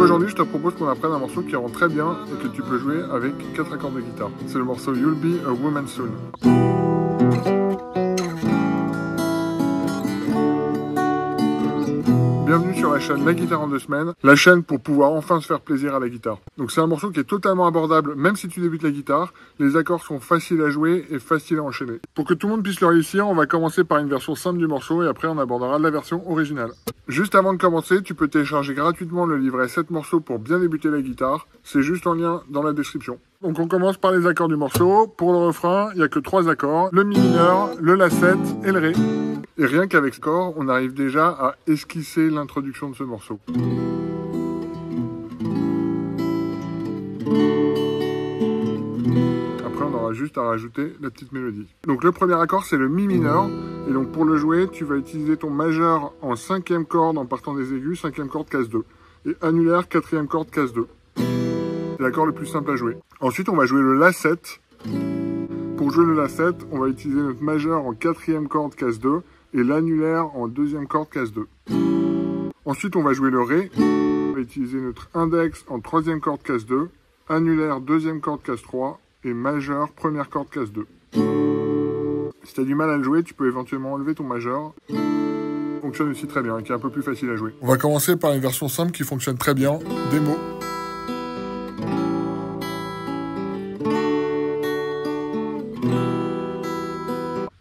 Aujourd'hui, je te propose qu'on apprenne un morceau qui rend très bien et que tu peux jouer avec 4 accords de guitare. C'est le morceau You'll Be a Woman Soon. Bienvenue sur la chaîne La Guitare en deux semaines, la chaîne pour pouvoir enfin se faire plaisir à la guitare. Donc c'est un morceau qui est totalement abordable, même si tu débutes la guitare. Les accords sont faciles à jouer et faciles à enchaîner. Pour que tout le monde puisse le réussir, on va commencer par une version simple du morceau et après on abordera la version originale. Juste avant de commencer, tu peux télécharger gratuitement le livret 7 morceaux pour bien débuter la guitare. C'est juste en lien dans la description. Donc on commence par les accords du morceau. Pour le refrain, il n'y a que trois accords. Le mi mineur, le la 7 et le ré. Et rien qu'avec ce corps, on arrive déjà à esquisser l'introduction de ce morceau. Après, on aura juste à rajouter la petite mélodie. Donc le premier accord, c'est le mi mineur. Et donc pour le jouer, tu vas utiliser ton majeur en cinquième corde en partant des aigus, cinquième corde, case 2. Et annulaire, quatrième corde, case 2. C'est l'accord le plus simple à jouer. Ensuite, on va jouer le La7. Pour jouer le La7, on va utiliser notre majeur en quatrième corde, case 2, et l'annulaire en deuxième corde, case 2. Ensuite, on va jouer le Ré. On va utiliser notre index en troisième corde, case 2, annulaire deuxième corde, case 3, et majeur première corde, case 2. Si tu as du mal à le jouer, tu peux éventuellement enlever ton majeur. Fonctionne aussi très bien, qui est un peu plus facile à jouer. On va commencer par une version simple qui fonctionne très bien, démo.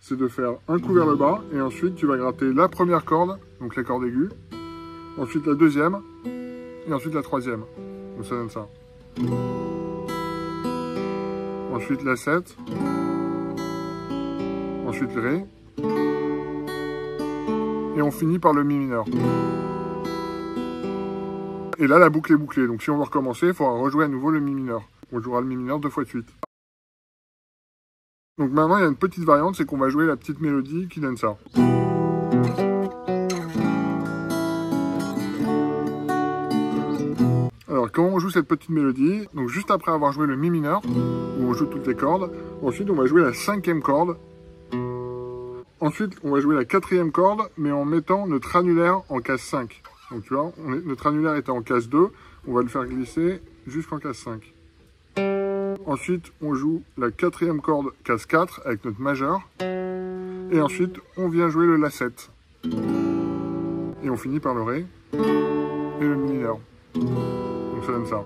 C'est de faire un coup vers le bas et ensuite tu vas gratter la première corde, donc les cordes aiguës, ensuite la deuxième et ensuite la troisième. Donc ça donne ça. Ensuite la 7, ensuite le Ré, et on finit par le Mi mineur. Et là la boucle est bouclée, donc si on veut recommencer, il faudra rejouer à nouveau le Mi mineur. On jouera le Mi mineur deux fois de suite. Donc maintenant, il y a une petite variante, c'est qu'on va jouer la petite mélodie qui donne ça. Alors, comment on joue cette petite mélodie? Donc, juste après avoir joué le Mi mineur, où on joue toutes les cordes, ensuite, on va jouer la cinquième corde. Ensuite, on va jouer la quatrième corde, mais en mettant notre annulaire en case 5. Donc, tu vois, notre annulaire était en case 2, on va le faire glisser jusqu'en case 5. Ensuite, on joue la quatrième corde case 4 avec notre majeur. Et ensuite, on vient jouer le La7. Et on finit par le Ré et le Mi mineur. Donc ça donne ça.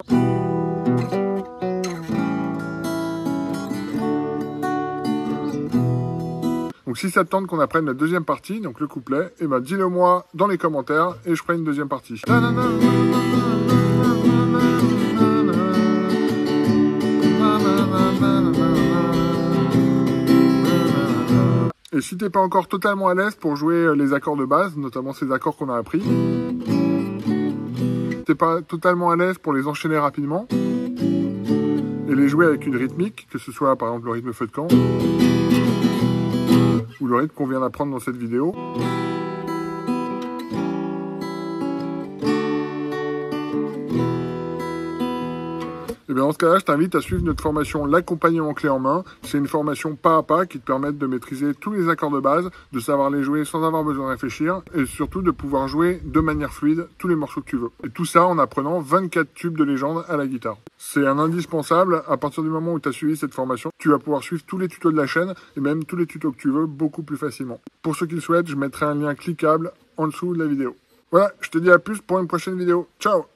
Donc si ça te tente qu'on apprenne la deuxième partie, donc le couplet, et eh ben dis-le moi dans les commentaires et je ferai une deuxième partie. Et si t'es pas encore totalement à l'aise pour jouer euh, les accords de base, notamment ces accords qu'on a appris, t'es pas totalement à l'aise pour les enchaîner rapidement et les jouer avec une rythmique, que ce soit par exemple le rythme feu de camp ou le rythme qu'on vient d'apprendre dans cette vidéo. Et eh bien dans ce cas-là, je t'invite à suivre notre formation L'accompagnement clé en main. C'est une formation pas à pas qui te permet de maîtriser tous les accords de base, de savoir les jouer sans avoir besoin de réfléchir et surtout de pouvoir jouer de manière fluide tous les morceaux que tu veux. Et tout ça en apprenant 24 tubes de légende à la guitare. C'est un indispensable. À partir du moment où tu as suivi cette formation, tu vas pouvoir suivre tous les tutos de la chaîne et même tous les tutos que tu veux beaucoup plus facilement. Pour ceux qui le souhaitent, je mettrai un lien cliquable en dessous de la vidéo. Voilà, je te dis à plus pour une prochaine vidéo. Ciao